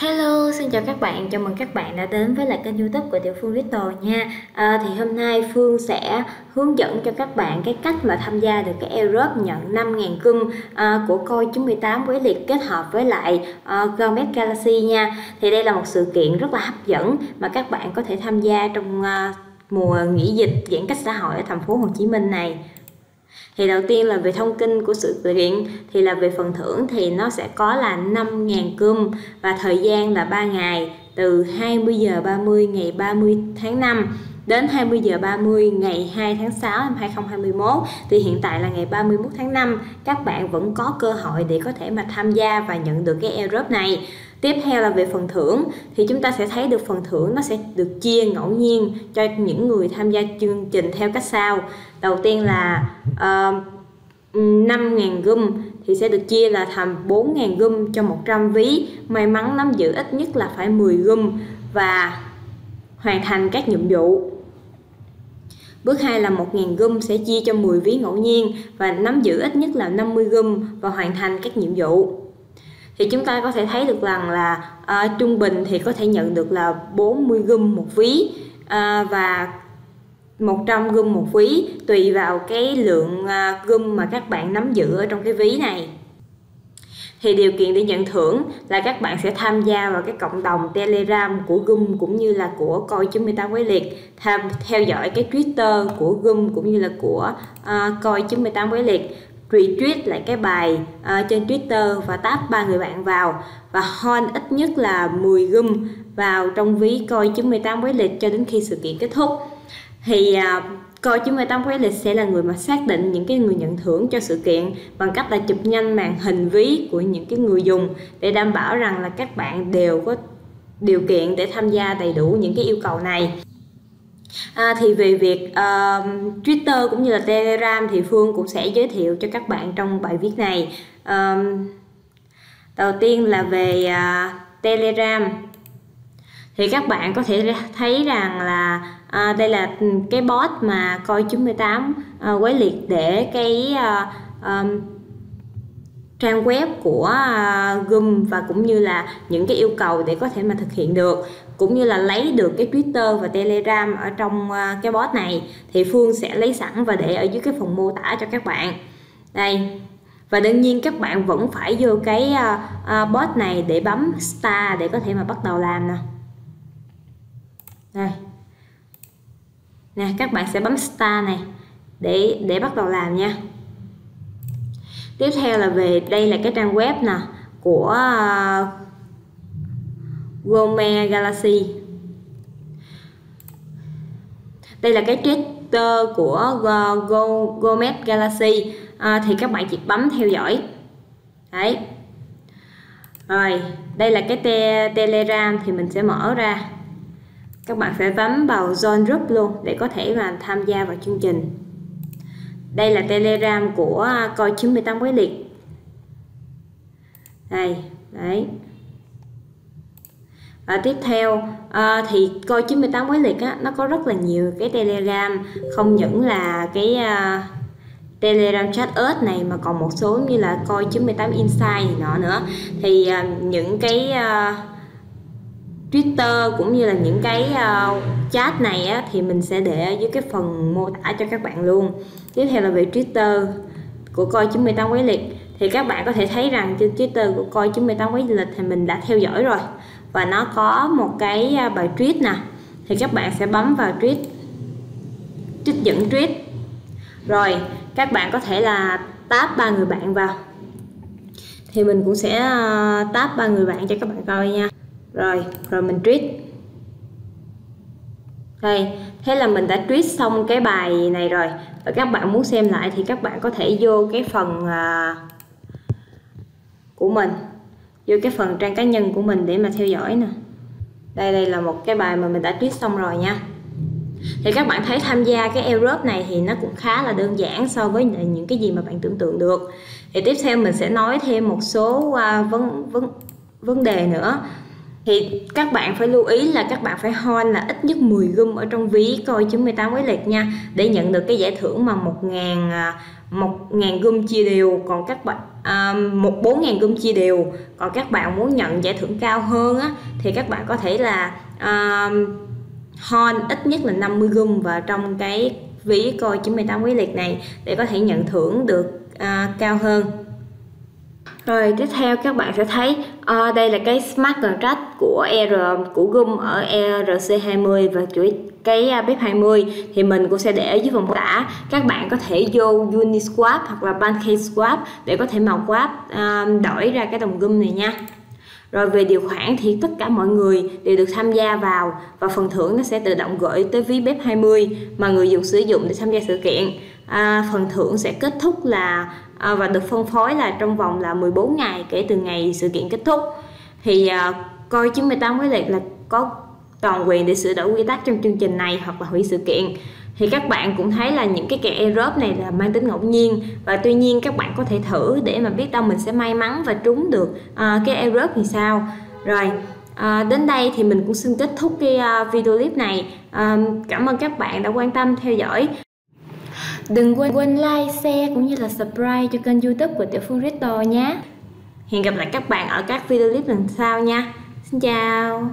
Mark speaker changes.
Speaker 1: Hello, xin chào các bạn, chào mừng các bạn đã đến với lại kênh youtube của Tiểu Phương Little nha. À, Thì hôm nay Phương sẽ hướng dẫn cho các bạn cái cách mà tham gia được cái Europe nhận 5.000 cưng à, của Coi 98 với liệt kết hợp với lại uh, Gourmet Galaxy nha. Thì đây là một sự kiện rất là hấp dẫn mà các bạn có thể tham gia trong uh, mùa nghỉ dịch giãn cách xã hội ở thành phố Hồ Chí Minh này thì đầu tiên là về thông tin của sự kiện thì là về phần thưởng thì nó sẽ có là 5.000 cơm và thời gian là 3 ngày, từ 20 giờ 30 ngày 30 tháng 5 đến 20 giờ 30 ngày 2 tháng 6 năm 2021 thì hiện tại là ngày 31 tháng 5 các bạn vẫn có cơ hội để có thể mà tham gia và nhận được cái airdrop này. Tiếp theo là về phần thưởng thì chúng ta sẽ thấy được phần thưởng nó sẽ được chia ngẫu nhiên cho những người tham gia chương trình theo cách sau. Đầu tiên là ờ, uh, 5.000 gum thì sẽ được chia là thành 4.000 gum cho 100 ví. May mắn nắm giữ ít nhất là phải 10 gum và hoàn thành các nhiệm vụ. Bước 2 là 1.000 gum sẽ chia cho 10 ví ngẫu nhiên và nắm giữ ít nhất là 50 gum và hoàn thành các nhiệm vụ thì chúng ta có thể thấy được rằng là à, trung bình thì có thể nhận được là 40 gum một ví à, và 100 gum một ví tùy vào cái lượng ờ, à, gum mà các bạn nắm giữ ở trong cái ví này. Thì điều kiện để nhận thưởng là các bạn sẽ tham gia vào cái cộng đồng Telegram của Gum cũng như là của coi 98 quái liệt tham theo dõi cái Twitter của Gum cũng như là của uh, coi 98 quái liệt retweet lại cái bài uh, trên Twitter và tag ba người bạn vào. Và hon ít nhất là 10 gum vào trong ví coi 98 quế lịch cho đến khi sự kiện kết thúc. Thì uh, coi 98 quế lịch sẽ là người mà xác định những cái người nhận thưởng cho sự kiện bằng cách là chụp nhanh màn hình ví của những cái người dùng để đảm bảo rằng là các bạn đều có điều kiện để tham gia đầy đủ những cái yêu cầu này. À, thì về việc uh, Twitter cũng như là Telegram thì Phương cũng sẽ giới thiệu cho các bạn trong bài viết này. Um, đầu tiên là về uh, Telegram thì các bạn có thể thấy rằng là à, đây là cái bot mà coi 98 à, quấy liệt để cái à, à, trang web của à, GUM và cũng như là những cái yêu cầu để có thể mà thực hiện được cũng như là lấy được cái Twitter và Telegram ở trong ờ, cái bot này thì Phương sẽ lấy sẵn và để ở dưới cái phần mô tả cho các bạn. Đây. Và đương nhiên các bạn vẫn phải vô cái uh, uh, bot này để bấm star để có thể mà bắt đầu làm nè. Đây. Nè các bạn sẽ bấm star này để để bắt đầu làm nha. Tiếp theo là về đây là cái trang web nè của uh, Gome Galaxy. Đây là cái Twitter của Gomez Galaxy. À, thì các bạn chỉ bấm theo dõi. Đấy. Rồi đây là cái te Telegram thì mình sẽ mở ra. Các bạn phải bấm vào join group luôn để có thể mà tham gia vào chương trình. Đây là telegram của coi 98 Quế liệt. Đây đấy và tiếp theo à, thì coi 98 quái liệt á, nó có rất là nhiều cái telegram không những là cái uh, telegram chat earth này mà còn một số như là coi 98 insight gì nọ nữa. Thì uh, những cái uh, Twitter cũng như là những cái uh, chat này á, thì mình sẽ để ở dưới cái phần mô tả cho các bạn luôn. Tiếp theo là về Twitter của coi 98 quái liệt thì các bạn có thể thấy rằng trên Twitter của coi 98 quái liệt thì mình đã theo dõi rồi và nó có một cái à, bài tweet nè. Thì các bạn sẽ bấm vào tweet trích dẫn tweet. Rồi, các bạn có thể là tab ba người bạn vào. Thì mình cũng sẽ à, tap tab ba người bạn cho các bạn coi nha. Rồi rồi mình tweet. Đây, thế là mình đã tweet xong cái bài này rồi. Và các bạn muốn xem lại thì các bạn có thể vô cái phần à, của mình vô cái phần trang cá nhân của mình để mà theo dõi nè. Đây đây là một cái bài mà mình đã viết xong rồi nha. Thì các bạn thấy tham gia cái Europe này thì nó cũng khá là đơn giản so với những cái gì mà bạn tưởng tượng được. Thì tiếp theo mình sẽ nói thêm một số à, vấn vấn vấn đề nữa. Thì các bạn phải lưu ý là các bạn phải hoan là ít nhất 10 gum ở trong ví, coi 98 quái liệt nha. Để nhận được cái giải thưởng mà 1.000 1.000 gum chia đều còn các bạn à, một bốn ngàn gum chia đều còn các bạn muốn nhận giải thưởng cao hơn á, thì các bạn có thể là à, hon ít nhất là 50 gum vào trong cái ví coi 98 quý liệt này để có thể nhận thưởng được à, cao hơn rồi tiếp theo các bạn sẽ thấy uh, đây là cái Smart Contract của R của GUM ở ERC20 và chuỗi cái uh, bếp 20 thì mình cũng sẽ để ở dưới phần mô tả các bạn có thể vô Uniswap hoặc là PancakeSwap để có thể mà swap uh, ờ, đổi ra cái đồng GUM này nha. Rồi về điều khoản thì tất cả mọi người đều được tham gia vào và phần thưởng nó sẽ tự động gửi tới ví bếp 20 mà người dùng sử dụng để tham gia sự kiện. À, phần thưởng sẽ kết thúc là à, và được phân phối là trong vòng là 14 ngày kể từ ngày sự kiện kết thúc. Thì à, coi 98 quyết liệt là có toàn quyền để sửa đổi quy tắc trong chương trình này hoặc là hủy sự kiện. Thì các bạn cũng thấy là những cái kẹo Europe này là mang tính ngẫu nhiên. Và tuy nhiên các bạn có thể thử để mà biết đâu mình sẽ may mắn và trúng được uh, cái Europe thì sao. Rồi À, đến đây thì mình cũng xin kết thúc cái uh, video clip này. À, cảm ơn các bạn đã quan tâm theo dõi đừng quên quên like, share cũng như là subscribe cho kênh youtube của tiểu phương Rito nhé hẹn gặp lại các bạn ở các video clip lần sau nha. Xin chào.